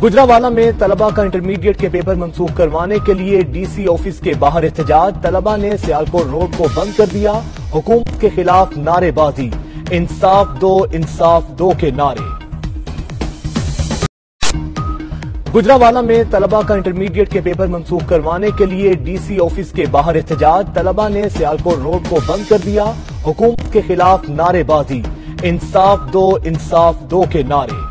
गुजरावाला में तलबा का इंटरमीडिएट के पेपर मंसूख करवाने के लिए डीसी ऑफ़िस के बाहर एहतजाज। तलबा ने सियालकोट रोड को बंद कर दिया। हुकूमत के खिलाफ नारेबाजी। इंसाफ दो इंसाफ दो के नारे। गुजरावाला में तलबा का इंटरमीडिएट के पेपर मंसूख करवाने के लिए डीसी ऑफ़िस के बाहर एहतजाज। तलबा ने सियालकोट रोड को बंद कर दिया। हुकूमत के खिलाफ नारेबाजी। इंसाफ दो इंसाफ दो के नारे।